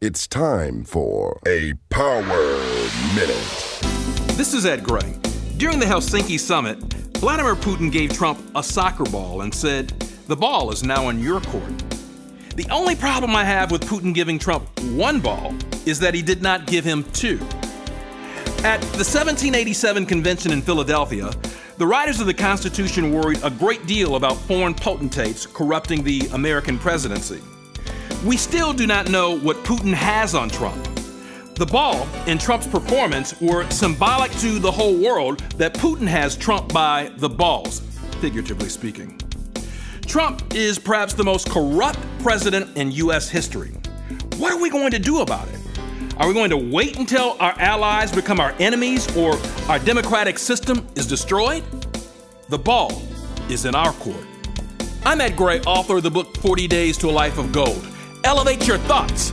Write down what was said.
It's time for a Power Minute. This is Ed Gray. During the Helsinki summit, Vladimir Putin gave Trump a soccer ball and said, The ball is now on your court. The only problem I have with Putin giving Trump one ball is that he did not give him two. At the 1787 convention in Philadelphia, the writers of the Constitution worried a great deal about foreign potentates corrupting the American presidency. We still do not know what Putin has on Trump. The ball and Trump's performance were symbolic to the whole world that Putin has Trump by the balls, figuratively speaking. Trump is perhaps the most corrupt president in U.S. history. What are we going to do about it? Are we going to wait until our allies become our enemies or our democratic system is destroyed? The ball is in our court. I'm Ed Gray, author of the book 40 Days to a Life of Gold. Elevate your thoughts